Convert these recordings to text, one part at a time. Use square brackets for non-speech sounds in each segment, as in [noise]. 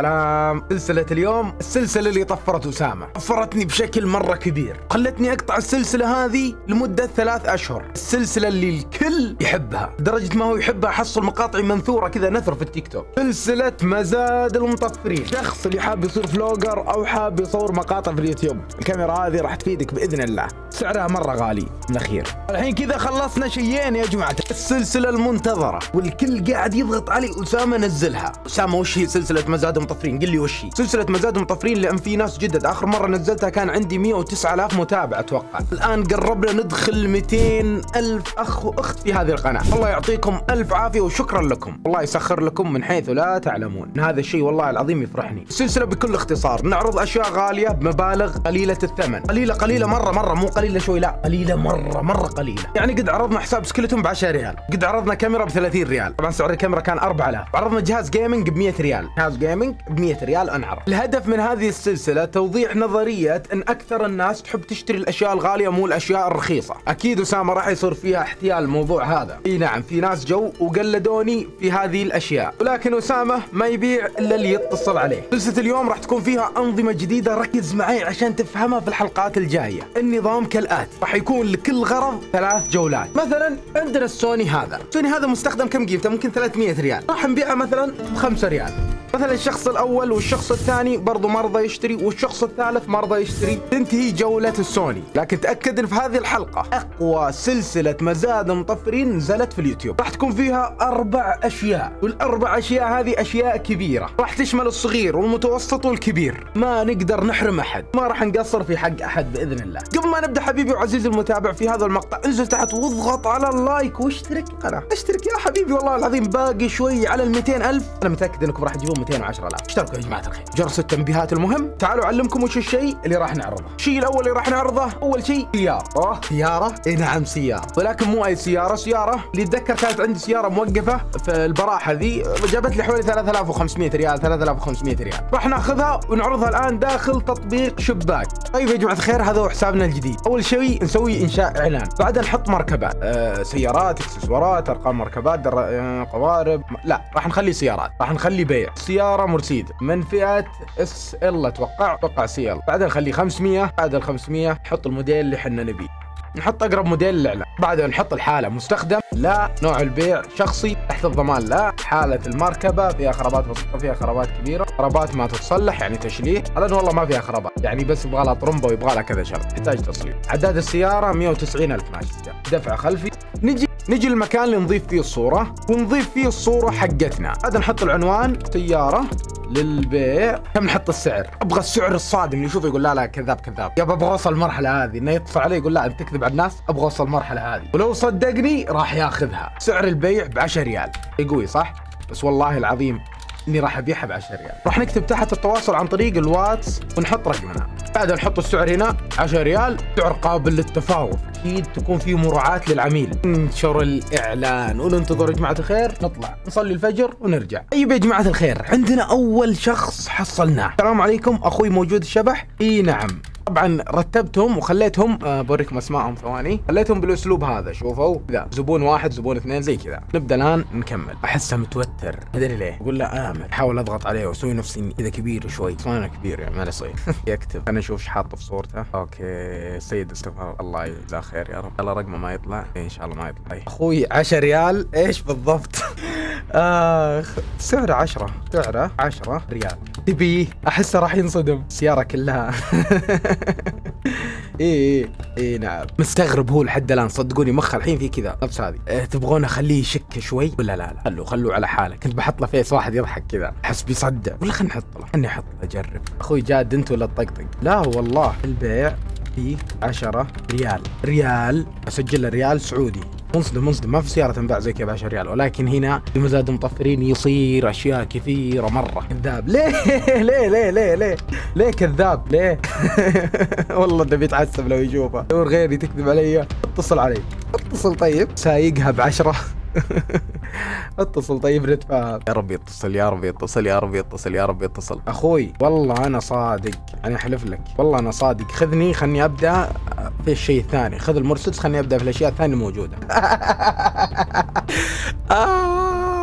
سلام. سلسلة اليوم السلسلة اللي طفرت أسامة. طفرتني بشكل مرة كبير. خلتني أقطع السلسلة هذه لمدة ثلاث أشهر. السلسلة اللي الكل يحبها. لدرجة ما هو يحبها أحصل مقاطع منثورة كذا نثر في التيك توك. سلسلة مزاد المطفرين. شخص اللي حاب يصير فلوجر أو حاب يصور مقاطع في اليوتيوب. الكاميرا هذه راح تفيدك بإذن الله. سعرها مرة غالي. من الأخير. الحين كذا خلصنا شيئين يا جماعة. السلسلة المنتظرة. والكل قاعد يضغط علي. أسامة نزلها. أسامة وش هي سلسلة مزاد المطفرين قل لي وش هي؟ سلسلة مزاد المطفرين لأن في ناس جدد. آخر مرة نزلتها كان عندي 109 آلاف متابع أتوقع. الآن قربنا ندخل 200 ألف أخ وأخت في هذه القناة. الله يعطيكم ألف عافية وشكرا لكم. الله يسخر لكم من حيث لا تعلمون. هذا الشيء والله العظيم يفرحني. السلسلة بكل اختصار. نعرض أشياء غالية بمبالغ قليلة الثمن. قليلة قليلة مرة مرة مو قليلة شوي لا. قليلة مرة مرة قليلة. يعني قد عرضنا حساب skeleton ب 10 ريال. قد عرضنا كاميرا ب 30 ريال. طبعا سعر الكاميرا كان 4000 عرضنا جهاز gaming ب 100 ريال. جهاز gaming ب 100 ريال انعرض الهدف من هذه السلسلة توضيح نظرية إن أكثر الناس تحب تشتري الأشياء الغالية مو الأشياء الرخيصة. أكيد أسامة راح يصير فيها احتيال الموضوع هذا. إي نعم في ناس جو وقلدوني في هذه الأشياء. ولكن أسامة ما يبيع إلا اللي يتصل عليه. سلسلة اليوم راح تكون فيها أنظمة جديدة ركز معي عشان تفهمها في الحلقات الجاية. النظام كالاتي راح يكون لكل غرض ثلاث جولات. مثلا عندنا السوني هذا. السوني هذا مستخدم كم قيمته؟ ممكن 300 ريال. راح نبيعه مثلا ب 5 ريال. مثلا الشخص الأول والشخص الثاني برضو ما رضى يشتري والشخص الثالث ما رضى يشتري. تنتهي جولة السوني. لكن تأكد إن في هذه الحلقة أقوى سلسلة مزاد مطفرين نزلت في اليوتيوب. راح تكون فيها أربع أشياء والأربع أشياء هذه أشياء كبيرة. راح تشمل الصغير والمتوسط والكبير. ما نقدر نحرم أحد. ما راح نقصر في حق أحد بإذن الله. قبل ما نبدأ حبيبي وعزيزي المتابع في هذا المقطع انزل تحت واضغط على ال like واشترك القناة. اشترك يا حبيبي والله العظيم باقي شوي على ال 200 ألف. أنا متأكد إنكم راح تجيبون 210 الف اشتركوا يا جماعة الخير؟ جرس التنبيهات المهم. تعالوا أعلمكم وش الشيء اللي راح نعرضه. الشيء الأول اللي راح نعرضه أول شيء سيارة. سيارة؟ اي نعم سيارة. ولكن مو أي سيارة سيارة. اللي اتذكر كانت عندي سيارة موقفة في البراحة ذي جابت لي حوالي 3500 ريال 3500 ريال. راح ناخذها ونعرضها الآن داخل تطبيق شباك. طيب يا جماعة الخير هذا هو حسابنا الجديد. أول شيء نسوي إنشاء إعلان. بعدها نحط مركبات. أه سيارات إكسسوارات أرقام مركبات در... أه قوارب. لا راح نخلي سيارات. راح نخلي بيع. سيارة مرسيد من فئة SL أتوقع. أتوقع CL. بعدها نخلي 500 بعد ال 500 نحط الموديل اللي إحنا نبيه. نحط أقرب موديل للإعلان. بعدها نحط الحالة. مستخدم. لا. نوع البيع شخصي. تحت الضمان لا. حالة المركبة. فيها خرابات بسيطة. فيها خرابات كبيرة. خرابات ما تتصلح. يعني تشليح على والله ما فيها خرابات. يعني بس يبغى لها طرمبة ويبغى لها كذا شغلة. تحتاج تصليح. عداد السيارة 190 ألف. ماشي. دفع خلفي. نجي. نجي المكان اللي نضيف فيه الصورة ونضيف فيه الصورة حقتنا. هذا نحط العنوان سيارة للبيع. كم نحط السعر؟ أبغى السعر الصادم اللي يشوفه يقول لا لا كذاب كذاب. يابا أبغى اوصل المرحلة هذه. انه يتصل علي يقول لا أنت تكذب على الناس أبغى أوصل المرحلة هذه. ولو صدقني راح ياخذها. سعر البيع ب 10 ريال قوي صح؟ بس والله العظيم إني راح أبيعها ب 10 ريال. راح نكتب تحت التواصل عن طريق الواتس ونحط رقمنا. بعدها نحط السعر هنا 10 ريال سعر قابل للتفاوض. أكيد تكون في مراعاة للعميل. ننشر الإعلان وننتظر يا جماعة الخير. نطلع نصلي الفجر ونرجع. طيب يا جماعة الخير عندنا أول شخص حصلناه. السلام عليكم أخوي موجود الشبح؟ إي نعم. طبعا رتبتهم وخليتهم أه بوريكم اسمائهم ثواني. خليتهم بالأسلوب هذا شوفوا. ذا زبون واحد زبون اثنين زي كذا. نبدأ الآن نكمل. احسه متوتر. أدري ليه. أقول له امل أحاول أضغط عليه وأسوي نفسي كذا كبير شوي. أصلا أنا كبير يعني ما يصير [laughs] يكتب. أنا أشوف إيش حاطه في صورته. أوكي. سيد استغفر الله يجزاه خير يا رب. الله رقمه ما يطلع. إن شاء الله ما يطلع. أخوي 10 ريال. إيش بالضبط؟ [laughs] آخ سعره 10 سعره؟ 10 ريال. تبيه أحسه راح ينصدم. السياره كلها. [laughs] إيه إيه إيه نعم. مستغرب هو لحد الآن. صدقوني مخه الحين في كذا. نفس هذه. آه تبغون اخليه يشك شوي؟ ولا لا لا. خلوه خلوه على حاله كنت بحط له فيس واحد يضحك كذا. أحس بيصدق ولا خلينا نحط له. خليني أحط له أجرب. أخوي جاد أنت ولا تطقطق؟ لا والله. البيع. في 10 ريال. ريال أسجل ريال سعودي. منصدم منصدم ما في سيارة تنباع زي كذا ب 10 ريال. ولكن هنا في مزاد مطفرين يصير أشياء كثيرة مرة. كذاب. ليه؟ [laughs] ليه؟ ليه؟ ليه؟ ليه؟ ليه كذاب؟ ليه؟ [laughs] والله انه بيتعسف لو يشوفه. دور غيري تكذب علي. اتصل علي. اتصل طيب. سايقها بعشرة. [laughs] [laughs] اتصل طيب نتفاهم يا رب يتصل يا رب يتصل يا رب يتصل يا رب يتصل. أخوي والله أنا صادق. أنا أحلف لك. والله أنا صادق. خذني خلني أبدأ في الشيء الثاني. خذ المرسيدس خلني أبدأ في الأشياء الثانية موجودة. [laughs] [laughs] آه.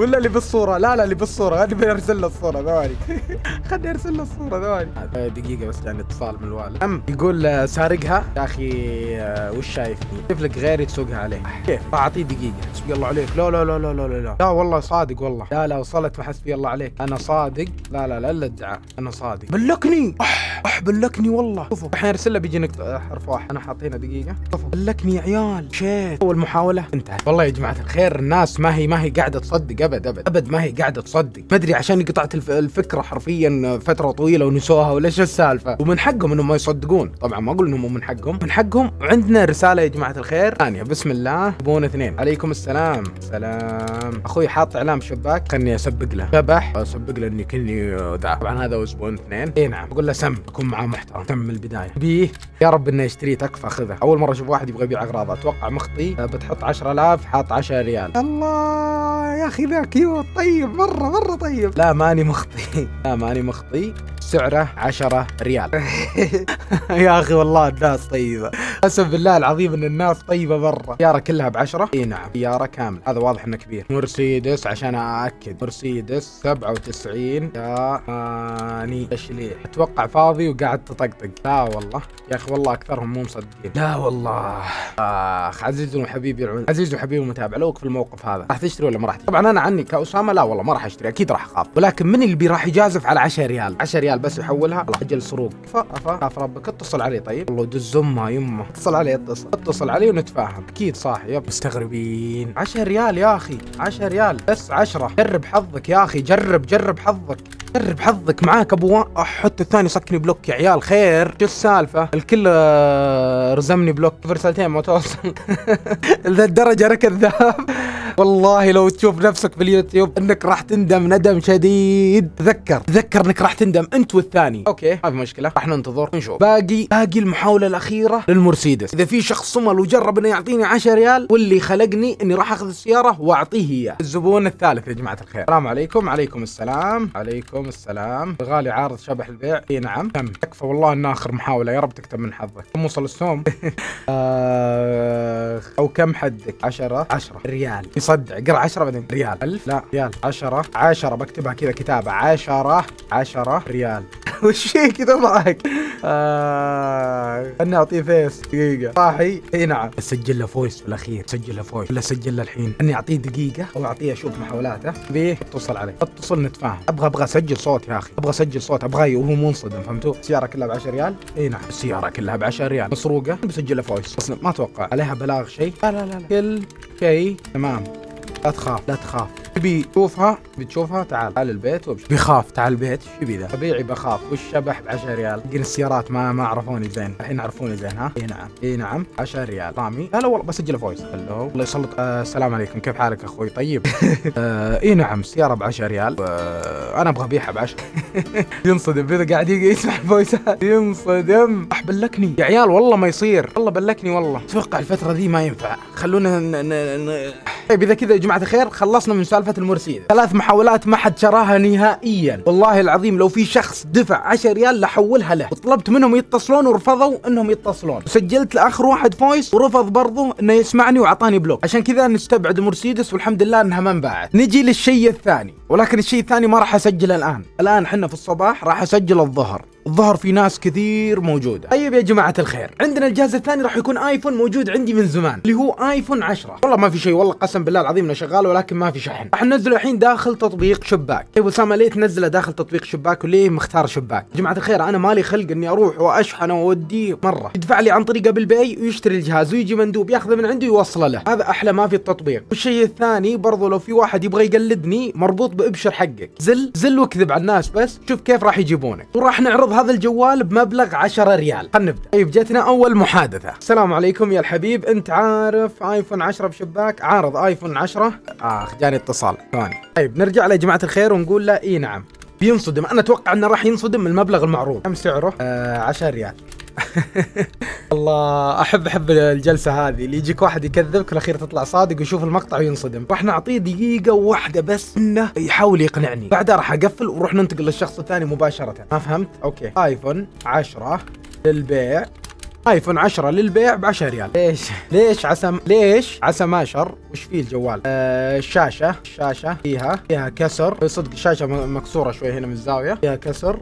ولا اللي بالصورة. لا لا اللي بالصورة. خليني أرسل له الصورة ثواني خليني أرسل له الصورة ثواني دقيقة بس يعني اتصال من الوالد. أم يقول آه، سارقها. يا أخي آه، وش شايفني؟ كيف لك غيري تسوقها عليه. كيف؟ أعطيه دقيقة. حسبي الله عليك. لا لا لا لا لا لا. لا والله صادق والله. لا لا وصلت فحسبي الله عليك. أنا صادق. لا لا لا الا ادعاء أنا صادق. بلكني. أح أح بلكني والله. شوفوا. الحين أرسل له بيجي نقطه حرف واحد. أنا حاطينه دقيقة. شوفوا. بلكني يا عيال. شيت. أول محاولة. انتهت. والله يا جماعة الخير الناس ما هي ما هي قاعدة تصدق. أبد أبد. أبد ما هي قاعدة تصدق. ما أدري عشان قطعت الف- الفكرة حرفيا فترة طويلة ونسوها ولا شو السالفة. ومن حقهم إنهم ما يصدقون. طبعا ما أقول إنهم مو من حقهم. من حقهم وعندنا رسالة يا جماعة الخير. ثانية. بسم الله. زبون اثنين. عليكم السلام. سلام. أخوي حاط إعلان شبح. خلني أسبق له. شبح. أسبق له إني كني ذا. طبعا هذا أسبوع اثنين. إي نعم. أقول له سم. أكون معاه محترم. سم من البداية. بيه يا رب إنه يشتري تكفى خذه. أول مرة أشوف واحد يبغى يبيع اغراض أتوقع مخطي. بتحط 10000 حاط 10 ريال. الله. يا أخي ذا cute طيب مرة مرة طيب. لا ماني مخطي لا ماني مخطي سعره 10 ريال. [laughs] يا أخي والله الناس طيبة. قسم بالله العظيم إن الناس طيبة مره سيارة كلها بعشرة؟ إي نعم سيارة كاملة. هذا واضح إنه كبير. مرسيدس عشان أأكد. مرسيدس 97 ثاني تشليح. أتوقع فاضي وقاعد تطقطق. لا والله. يا أخي والله أكثرهم مو مصدقين. لا والله. آخ عزيز وحبيبي العم... عزيز وحبيبي المتابع لو كنت في الموقف هذا. راح تشتري ولا ما راح تشتري؟ طبعا أنا عني كأسامة لا والله ما راح أشتري. أكيد راح أخاف. ولكن من اللي راح يجازف على 10 ريال؟ 10 ريال بس يحولها أجل سروق. افا افا خاف ربك اتصل عليه. طيب. والله دز امها يمه. اتصل عليه اتصل. اتصل عليه ونتفاهم. أكيد صح. yep. مستغربين. 10 ريال يا أخي. 10 ريال. بس 10 جرب حظك يا أخي. جرب جرب حظك. جرب حظك معاك أبو وا- أح، حط الثاني سكني block يا عيال. خير. شو السالفة؟ الكل آه، رزعني block. في رسالتين ما توصل لذا الدرجه أنا كذاب والله لو تشوف نفسك في اليوتيوب انك راح تندم ندم شديد. تذكر تذكر انك راح تندم انت والثاني. أوكي ما في مشكلة راح ننتظر نشوف. باقي باقي المحاولة الأخيرة للمرسيدس. إذا في شخص صمل وجرب إنه يعطيني 10 ريال واللي خلقني إني راح أخذ السيارة وأعطيه إياه. الزبون الثالث يا جماعة الخير. السلام عليكم عليكم السلام عليكم السلام. الغالي عارض شبح البيع. إي نعم. كم تكفى والله انها آخر محاولة. يا رب تكتب من حظك. كم وصل السوم أو كم حدك؟ 10 10 ريال. يصدع قرا 10 بعدين. ريال. 1000 لا ريال. 10 10 بكتبها كذا كتابة. 10 10 ريال. [laughs] وش في كذا معك؟ آه أعطيه voice دقيقة. صاحي إي نعم. اسجل له voice في الأخير. سجل له voice. ولا سجل له الحين. اني أعطيه دقيقة. أو أعطيه أشوف محاولاته. بيه اتصل عليه. اتصل نتفاهم. أبغى أبغى أسجل صوت يا أخي. أبغى أسجل صوت. ابغاه وهو منصدم فهمتوا؟ السيارة كلها ب 10 ريال. إي نعم. السيارة كلها ب 10 ريال. مسروقة. بسجل له voice. بس ما أتوقع. عليها بلاغ شيء. لا لا لا, لا. كل شيء تمام. لا تخاف لا تخاف. تبي تشوفها؟ بتشوفها تعال. تعال البيت وابشر. بيخاف تعال البيت. إيش يبي ذا؟ طبيعي بخاف. والشبح ب 10 ريال. يمكن السيارات ما ما عرفوني زين. الحين يعرفوني زين ها؟ إي نعم. إي نعم. 10 ريال. رامي لا لا والله بسجل voice هلو الله يسلط آه السلام عليكم. كيف حالك أخوي؟ طيب. [laughs] آه إي نعم. السياره ب 10 ريال. آه أنا أبغى ابيعها ب 10 [laughs] ينصدم. إذا قاعد يسمع ال voice ات ينصدم. راح بلكني. يا عيال والله ما يصير. والله بلكني والله. أتوقع الفترة ذي ما ينفع. خلونا. طيب إذا كذا يا جماعة الخير خلصنا من سالفة المرسيدس. ثلاث محاولات ما حد شراها نهائيا. والله العظيم لو في شخص دفع 10 ريال لحولها له. وطلبت منهم يتصلون ورفضوا إنهم يتصلون. وسجلت لآخر واحد فويس ورفض برضه إنه يسمعني وأعطاني بلوك. عشان كذا نستبعد المرسيدس والحمد لله إنها ما انباعت. نجي للشيء الثاني. ولكن الشيء الثاني ما راح أسجله الآن. الآن حنا في الصباح راح أسجل الظهر. الظهر في ناس كثير موجودة. طيب يا جماعة الخير عندنا الجهاز الثاني راح يكون آيفون موجود عندي من زمان اللي هو آيفون 10 والله ما في شيء والله قسم بالله العظيم إنه شغال ولكن ما في شحن. راح ننزله الحين داخل تطبيق شباك. طيب أسامة ليه تنزله داخل تطبيق شباك وليه مختار شباك؟ يا جماعة الخير أنا مالي خلق إني أروح واشحنه وأوديه مرة. يدفع لي عن طريق أبل باي ويشتري الجهاز ويجي مندوب ياخذه من عندي ويوصله له. هذا أحلى ما في التطبيق. والشيء الثاني برضو لو في واحد يبغى يقلدني مربوط بأبشر حقك. زل زل واكذب على الناس بس شوف كيف راح يجيبونك. وراح نعرض هذا الجوال بمبلغ 10 ريال. خلينا نبدأ. طيب جتنا أول محادثة. السلام عليكم يا الحبيب. أنت عارف آيفون 10 بشباك؟ عارض آيفون 10 آخ جاني اتصال. ثواني طيب نرجع له يا جماعة الخير ونقول له إي نعم. بينصدم. أنا أتوقع إنه راح ينصدم من المبلغ المعروض. كم سعره؟ آه 10 ريال. [laughs] الله احب أحب الجلسة هذه اللي يجيك واحد يكذبك الأخير تطلع صادق ويشوف المقطع وينصدم. راح نعطيه دقيقة واحدة بس إنه يحاول يقنعني. بعدها راح أقفل وروح ننتقل للشخص الثاني مباشرة. ما فهمت؟ أوكي. آيفون 10 للبيع. آيفون 10 للبيع ب 10 ريال. ليش؟ ليش عسى ليش عسى ما شر وش فيه الجوال؟ آه الشاشه الشاشه فيها فيها كسر. صدق الشاشه مكسورة شوي هنا من الزاوية. فيها كسر.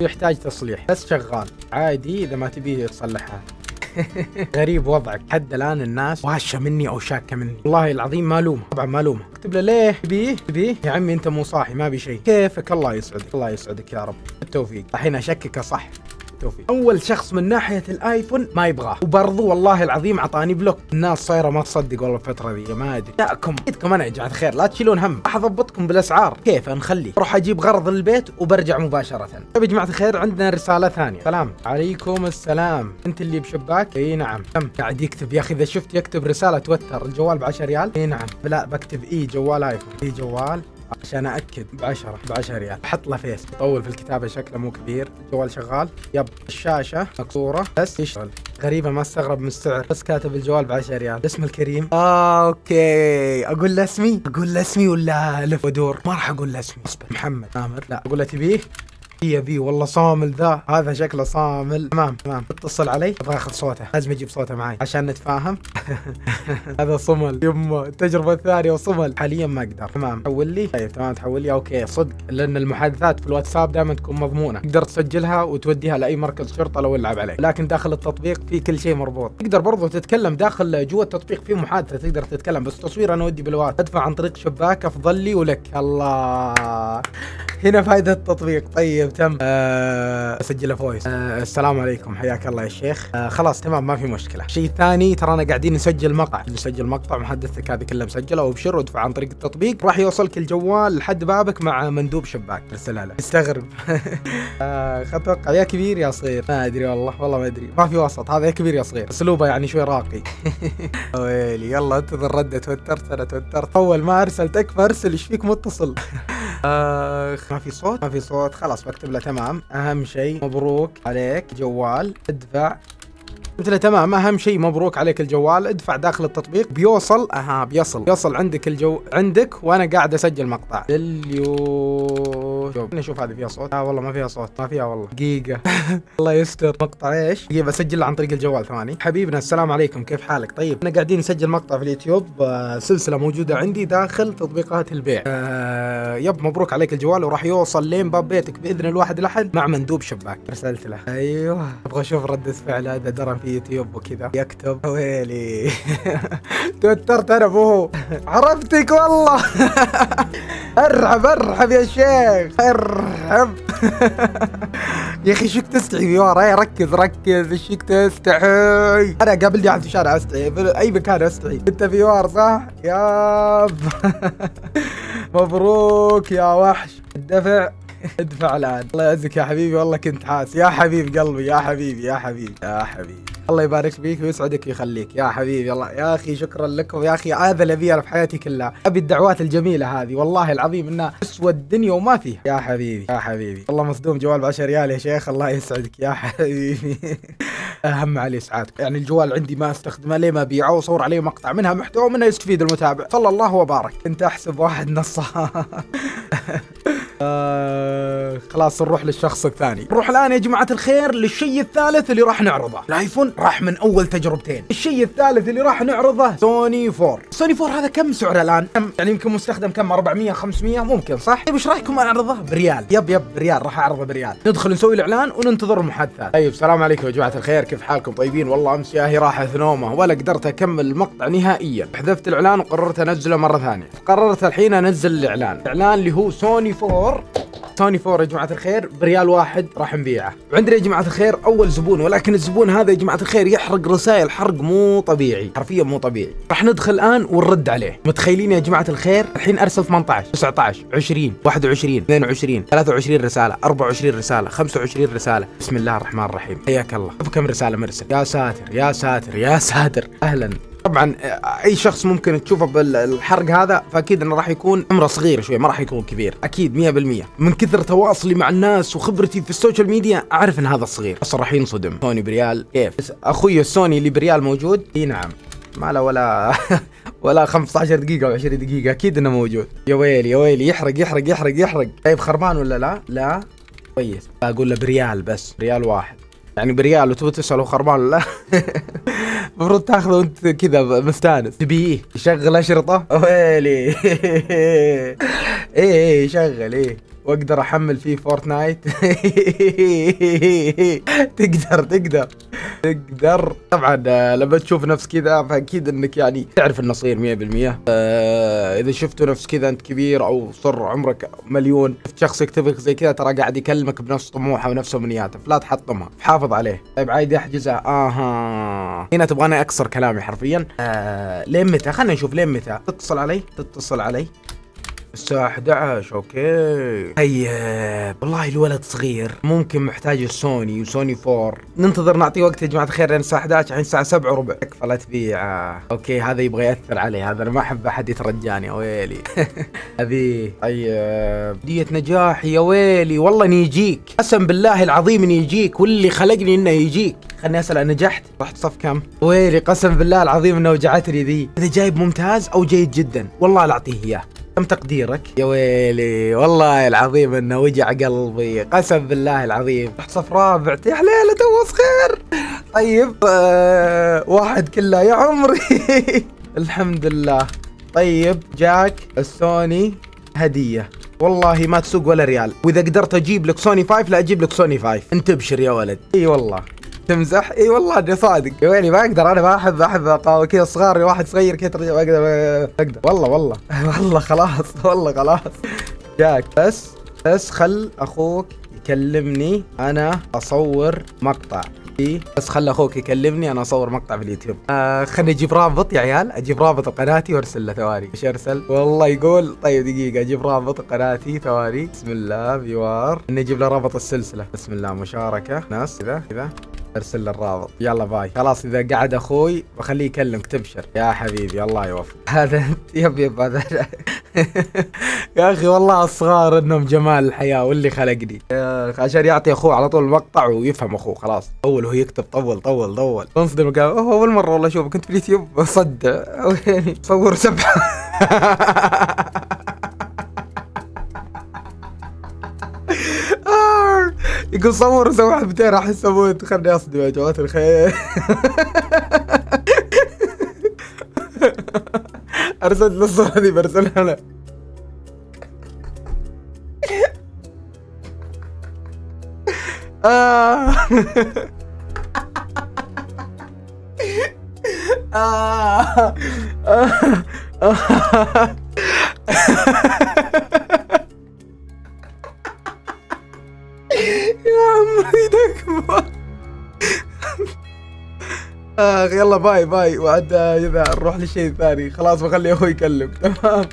يحتاج تصليح بس شغال. عادي إذا ما تبيه تصلحها. [laughs] غريب وضعك. حد الآن الناس واشة مني أو شاكة مني. والله العظيم ما لومه طبعا ما لومه اكتب له ليه؟ تبيه تبيه يا عمي أنت مو صاحي ما بي شيء. كيفك؟ الله يسعدك. الله يسعدك يا رب. بالتوفيق. الحين أشكك صح. بالتوفيق. أول شخص من ناحية الآيفون ما يبغاه. وبرضه والله العظيم اعطاني بلوك. الناس صايرة ما تصدق والله الفترة ذي ما أدري. جاكم ايدكم أنا يا جماعة الخير. لا تشيلون هم. راح أضبطكم بالأسعار. كيف؟ نخلي أروح أجيب غرض البيت وبرجع مباشرة. طيب يا جماعة الخير عندنا رسالة ثانية. سلام. عليكم السلام. أنت اللي بشباك؟ إي نعم. كم؟ قاعد يكتب. يا أخي إذا شفت يكتب رسالة توتر الجوال ب 10 ريال. إي نعم. لا بكتب إي جوال آيفون. إي جوال. عشان أأكد ب 10 ب 10 ريال. أحط له فيس. طول في الكتابة شكله مو كبير. الجوال شغال. yep. الشاشة مكسورة. بس يشتغل. غريبة ما استغرب من السعر. بس كاتب الجوال ب 10 ريال. اسم الكريم. آه أوكي. أقول له اسمي؟ أقول له اسمي ولا ألف؟ ودور. ما راح أقول له اسمي. أصبر. محمد. عامر لا. أقول له تبيه؟ هي بي والله صامل ذا. هذا شكله صامل. تمام تمام. اتصل علي. أبغى أخذ صوته. لازم أجيب صوته معي عشان نتفاهم. [laughs] هذا صمل. يمه التجربة الثانية وصمل. حاليا ما أقدر. تمام. حول لي. طيب تمام تحول لي. أوكي صدق. لأن المحادثات في الواتساب دائما تكون مضمونة. تقدر تسجلها وتوديها لأي مركز شرطة لو يلعب عليه لكن داخل التطبيق في كل شيء مربوط. تقدر برضو تتكلم داخل جوا التطبيق في محادثة تقدر تتكلم. بس تصوير أنا ودي بالواتس. أدفع عن طريق شباك أفضل لي ولك. الله هنا فائدة التطبيق. طيب. تم آه، أسجل فويس آه السلام عليكم. حياك الله يا شيخ. آه خلاص تمام ما في مشكلة. شيء ثاني ترانا قاعدين نسجل مقطع. نسجل مقطع محادثتك هذه كلها مسجلة وابشر وادفع عن طريق التطبيق. راح يوصلك الجوال لحد بابك مع مندوب شباك. ارسل له استغرب. [laughs] آه أتوقع يا كبير يا صغير. ما أدري والله والله ما أدري. ما في وسط. هذا يا كبير يا صغير. أسلوبه يعني شوي راقي. [laughs] ويلي يلا انتظر ردة توترت أنا توترت أول ما ارسل تكفى ارسل إيش فيك؟ متصل. [laughs] آخ. ما في صوت؟ ما في صوت. خلاص بكتب له تمام. أهم شيء مبروك عليك جوال ادفع. قلت له تمام أهم شيء مبروك عليك الجوال ادفع داخل التطبيق. بيوصل أها بيصل. بيوصل عندك الجو عندك وأنا قاعد أسجل مقطع. اليو شوف نشوف هذه فيها صوت. آه والله ما فيها صوت. ما فيها والله. دقيقة. [laughs] الله يستر. مقطع إيش؟ دقيقة بسجل عن طريق الجوال ثواني. حبيبنا السلام عليكم. كيف حالك؟ طيب إحنا قاعدين نسجل مقطع في اليوتيوب. آه سلسلة موجودة عندي داخل تطبيقات البيع. آه yep مبروك عليك الجوال وراح يوصل لين باب بيتك بإذن الواحد الاحد مع مندوب شباك. ارسلت له. أيوه. أبغى أشوف ردة فعل هذا درى في يوتيوب وكذا. يكتب ويلي [laughs] توترت أنا ابوه عرفتك والله. [laughs] ارحب ارحب يا شيخ. ارحب. [laughs] يا أخي شوك تستحي في ورا ركز ركز. فيك تستحي أنا قابلني واحد في الشارع استحي أي مكان استحي أنت في ورا صح؟ ياب. مبروك يا وحش. الدفع. [laughs] ادفع الآن. الله يعزك يا حبيبي والله كنت حاس. يا حبيب قلبي يا حبيبي يا حبيبي يا حبيبي. الله يبارك فيك ويسعدك ويخليك. يا حبيبي الله يا أخي شكرا لكم. يا أخي هذا اللي ابي في حياتي كلها. أبي الدعوات الجميلة هذه والله العظيم إنها تسوى الدنيا وما فيها. يا حبيبي يا حبيبي. والله مصدوم جوال ب 10 ريال يا شيخ. الله يسعدك يا حبيبي. [laughs] أهم علي اسعادك يعني الجوال عندي ما استخدمه ليه ما ابيعه واصور عليه مقطع منها محتوى ومنها يستفيد المتابع. صلى الله وبارك. كنت احسب واحد نصاب [laughs] آه خلاص نروح للشخص الثاني. نروح الآن يا جماعة الخير للشيء الثالث اللي راح نعرضه. الآيفون راح من أول تجربتين. الشيء الثالث اللي راح نعرضه سوني 4 سوني 4 هذا كم سعره الآن؟ كم؟ يعني يمكن مستخدم كم؟ 400 500 ممكن صح؟ طيب إيش رأيكم أعرضه؟ بريال. yep yep بريال. راح أعرضه بريال. ندخل نسوي الإعلان وننتظر المحادثات طيب السلام عليكم يا جماعة الخير. كيف حالكم؟ طيبين؟ والله أمس ياهي راحت نومه ولا قدرت أكمل المقطع نهائيا. حذفت الإعلان وقررت أنزله مرة ثانية. قررت الحين أنزل الإعلان. الإعلان اللي هو سوني 4 سوني 4 يا جماعة الخير بريال واحد راح نبيعه. وعندنا يا جماعة الخير أول زبون ولكن الزبون هذا يا جماعة الخير يحرق رسائل حرق مو طبيعي. حرفيا مو طبيعي. راح ندخل الآن ونرد عليه. متخيلين يا جماعة الخير؟ الحين أرسل 18 19 20 21 22 23 رسالة 24 رسالة 25 رسالة. بسم الله الرحمن الرحيم. حياك الله. شوف كم رسالة مرسل؟ يا ساتر يا ساتر يا ساتر. أهلا. طبعا أي شخص ممكن تشوفه بالحرق هذا فأكيد إنه راح يكون عمره صغير شوي ما راح يكون كبير أكيد 100% من كثر تواصلي مع الناس وخبرتي في السوشيال ميديا أعرف إن هذا صغير. بس راح ينصدم. سوني بريال كيف؟ أخوي السوني اللي بريال موجود؟ إي نعم. ما له ولا [laughs] ولا 15 دقيقة أو 20 دقيقة أكيد إنه موجود. يا ويلي يا ويلي يحرق يحرق يحرق يحرق. طيب خربان ولا لا؟ لا. كويس. أقول له بريال بس ريال واحد. يعني بريال وتبغى تسال هو خربان ولا لا؟ [laughs] المفروض تاخذه وانت كذا مستانس. تبيه يشغل أشرطة؟ ويلي [laughs] إيه إيه يشغل إيه. وأقدر أحمل فيه فورتنايت [laughs] تقدر تقدر. تقدر. طبعا آه، لما تشوف نفس كذا فأكيد إنك يعني تعرف النصير 100% آه إذا شفتوا نفس كذا أنت كبير أو صر عمرك مليون شفت شخص يكتب لك زي كذا ترى قاعد يكلمك بنفس طموحه ونفس أمنياته فلا تحطمها حافظ عليه. طيب عايد أحجزه. آها. هنا تبغاني اكسر كلامي حرفيا. آه لين متى؟ خلينا نشوف لين متى. تتصل علي تتصل علي. الساعة 11 أوكي. طيب والله الولد صغير. ممكن محتاج السوني وسوني 4 ننتظر نعطيه وقت يا جماعة الخير لين الساعة 11 الحين الساعة 7 وربع. تكفى لا تبيع أوكي هذا يبغى يأثر علي هذا أنا ما أحب أحد يترجاني يا ويلي. [laughs] أبي طيب هدية نجاح يا ويلي. والله اني يجيك. قسم بالله العظيم اني يجيك واللي خلقني إنه يجيك. خلني أسأل نجحت. رحت صف كم؟ ويلي قسم بالله العظيم إنه وجعتني ذي. إذا جايب ممتاز أو جيد جدا والله لا أعطيه إياه. كم تقديرك؟ يا ويلي والله العظيم إنه وجع قلبي قسم بالله العظيم. صف رابع يا حليله تو خير طيب آه واحد كله يا عمري. [laughs] الحمد لله. طيب جاك السوني هدية. والله ما تسوق ولا ريال. وإذا قدرت أجيب لك سوني 5 لا أجيب لك سوني 5 انت ابشر يا ولد. إي والله. تمزح؟ إي والله إني صادق. يا ويلي ما أقدر أنا ما أحب أحب كذا صغار واحد صغير كذا ما أقدر ما أقدر. والله والله. [laughs] والله خلاص والله خلاص. جاك بس بس خل أخوك يكلمني أنا أصور مقطع. بس خل أخوك يكلمني أنا أصور مقطع في اليوتيوب آه خليني أجيب رابط يا عيال أجيب رابط قناتي وأرسل له ثواني. إيش أرسل؟ والله يقول طيب دقيقة أجيب رابط قناتي ثواني. بسم الله فيوار. اني أجيب له رابط السلسلة. بسم الله مشاركة. ناس كذا كذا. أرسل له الرابط يلا باي. خلاص إذا قعد أخوي بخليه يكلمك تبشر. يا حبيبي الله يوفق. [laughs] هذا يب يب هذا. [laughs] يا أخي والله الصغار إنهم جمال الحياة واللي خلقني. عشان يعطي أخوه على طول المقطع ويفهم أخوه خلاص. أول هو يكتب طول طول طول. انصدم قال أوه أول مرة والله أشوفك. كنت في اليوتيوب. [laughs] صدع صور سبحه يقول صور سوى حبتين راح يسوون خلني أصدم يا جماعة الخير ارسلت له الصورة دي برسلها أنا آه. [laughs] آه. آه. [laughs] يا عمري تكبر اخ يلا باي باي. وعد إذا نروح لشيء ثاني. خلاص بخلي أخوي يكلم. تمام.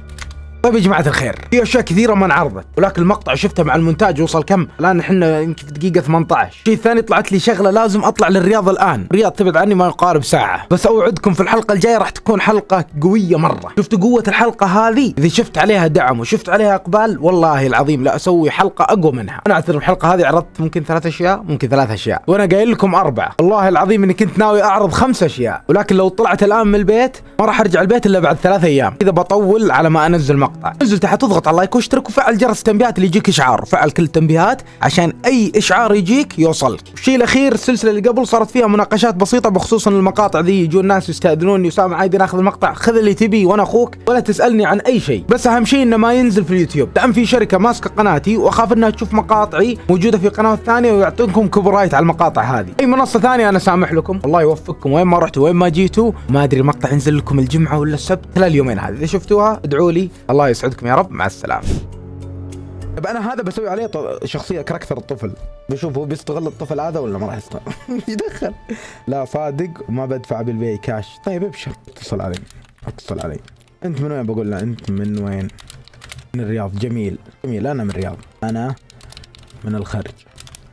طيب يا جماعة الخير. في أشياء كثيرة ما انعرضت ولكن المقطع شفته مع المونتاج وصل كم؟ الآن إحنا يمكن في دقيقة 18 الشيء الثاني طلعت لي شغلة لازم أطلع للرياض الآن. الرياض تبعد عني ما يقارب ساعة. بس أوعدكم في الحلقة الجاية راح تكون حلقة قوية مرة. شفتوا قوة الحلقة هذه؟ إذا شفت عليها دعم وشفت عليها إقبال والله العظيم لا أسوي حلقة أقوى منها. أنا أعتذر الحلقة هذه عرضت ممكن ثلاث أشياء ممكن ثلاث أشياء. وأنا قايل لكم أربعة. والله العظيم إني كنت ناوي أعرض خمس أشياء. ولكن لو طلعت الآن من البيت ما راح أرجع البيت إلا بعد ثلاث أيام. إذا بطول على ما أنزل مقطع. انزل تحت اضغط على like واشترك وفعل جرس التنبيهات اللي يجيك إشعار. وفعل كل التنبيهات عشان أي إشعار يجيك يوصلك. الشيء الأخير السلسلة اللي قبل صارت فيها مناقشات بسيطة بخصوص المقاطع ذي يجون ناس يستأذنوني اسامه عادي ناخذ المقطع خذ اللي تبيه وأنا أخوك ولا تسألني عن أي شيء. بس أهم شيء إنه ما ينزل في اليوتيوب. لأن في شركة ماسكة قناتي وأخاف إنها تشوف مقاطعي موجودة في قنوات ثانية ويعطونكم copyright على المقاطع هذه. أي منصة ثانية أنا سامح لكم. الله يوفقكم. وين ما رحتوا وين ما جيتوا ما أدري المقطع ينزل لكم الجمعة ولا السبت خلال اليومين هذه. إذا شفتوها ادعوا لي. الله يسعدكم يا رب مع السلامة. طب أنا هذا بسوي عليه شخصية character الطفل. بشوف هو بيستغل الطفل هذا ولا ما راح يستغل؟ [laughs] إيش دخل لا صادق وما بدفع بالبي كاش طيب ابشر. اتصل علي. اتصل علي. أنت من وين؟ بقول له أنت من وين؟ من الرياض. جميل. جميل. أنا من الرياض. أنا من الخرج.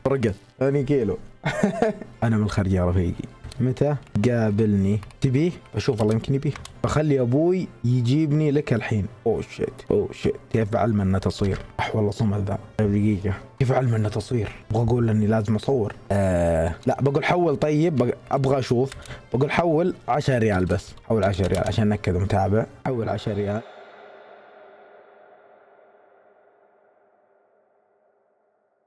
فرقت ثاني كيلو. [laughs] أنا من الخرج يا رفيقي. متى قابلني؟ تبيه بشوف والله يمكن يبيه بخلي أبوي يجيبني لك الحين. oh shit oh shit. كيف علم انه تصوير. أح والله صمت ذا طيب دقيقة. كيف علم انه تصوير. أبغى أقول إني لازم أصور. آه لا بقول حول طيب. أبغى أشوف. بقول حول 10 ريال بس. حول 10 ريال عشان نكد متابع. حول 10 ريال.